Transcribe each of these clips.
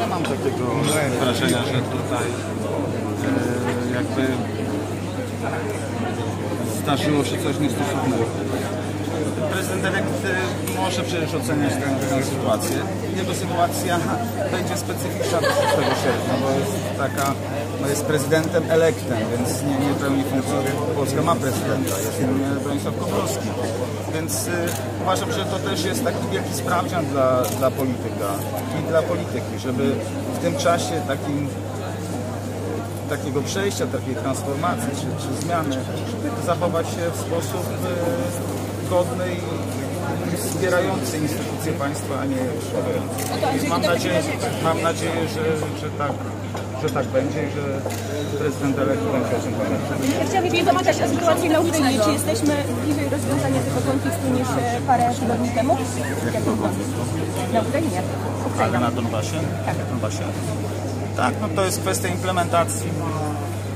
nie mam takiego wrażenia, że tutaj e, jakby zdarzyło się coś niestosownego. Prezydent elekt e, może przecież oceniać tę, tę sytuację. Jego sytuacja będzie specyficzna do 6 sierpnia, bo jest taka, no jest prezydentem elektem, więc nie, nie pełni. Polska ma prezydenta, jest nim Bronisław Komorowski. Więc y, uważam, że to też jest taki wielki sprawdzian dla, dla polityka i dla polityki, żeby w tym czasie takim takiego przejścia, takiej transformacji czy, czy zmiany, żeby zachować się w sposób y, godny i wspierający instytucje państwa, a nie szkodzący. Mam nadzieję, mam nadzieję że, że, tak, że tak będzie i że prezydent elekt będzie o tym pamiętał. Ja chciałabym się zapytać o sytuację na Ukrainie. Czy jesteśmy bliżej rozwiązania tego konfliktu niż parę tygodni temu? Jak to wygląda? Na Ukrainie. Ale Ukraina. na Donbasie? Tak. Na Donbasie. Tak, no to jest kwestia implementacji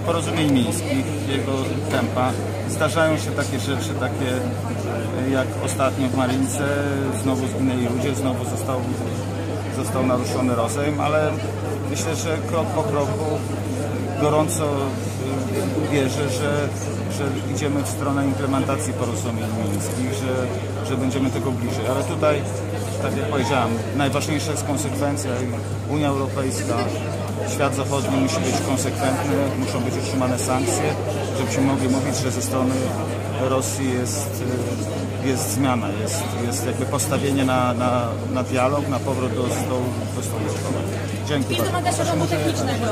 porozumień mińskich, jego tempa. Zdarzają się takie rzeczy, takie e, jak ostatnio w Marince, znowu zginęli ludzie, znowu został, został naruszony rozejm, ale myślę, że krok po kroku gorąco y, wierzę, że, że idziemy w stronę implementacji porozumień mińskich, że, że będziemy tego bliżej. Ale tutaj, tak jak powiedziałem, najważniejsza jest konsekwencja Unia Europejska, świat zachodni musi być konsekwentny, muszą być utrzymane sankcje, żebyśmy mogli mówić, że ze strony Rosji jest, y, jest zmiana, jest, jest jakby postawienie na, na, na dialog, na powrót do stołu, do stołu. Dziękuję bardzo. domu technicznego.